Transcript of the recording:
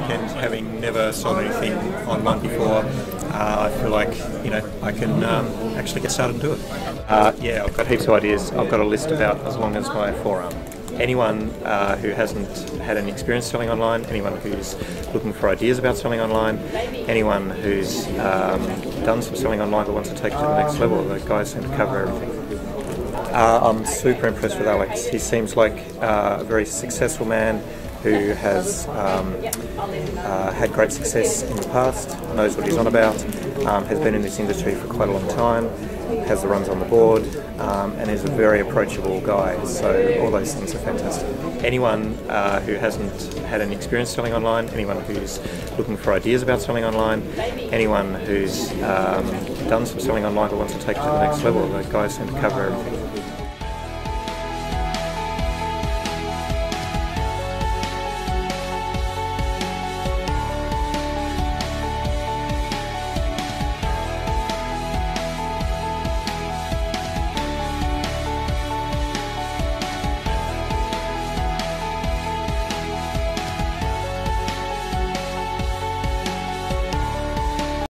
weekend, having never sold anything online before. Uh, I feel like you know I can um, actually get started and do it. Uh, yeah, I've got heaps of ideas. I've got a list about as long as my forearm. Anyone uh, who hasn't had any experience selling online, anyone who's looking for ideas about selling online, anyone who's um, done some selling online but wants to take it to the next level, the guys seem to cover everything. Uh, I'm super impressed with Alex. He seems like uh, a very successful man who has um, uh, had great success in the past, knows what he's on about, um, has been in this industry for quite a long time, has the runs on the board, um, and is a very approachable guy. So all those things are fantastic. Anyone uh, who hasn't had any experience selling online, anyone who's looking for ideas about selling online, anyone who's um, done some selling online but wants to take it to the next level, the guys seem to cover everything.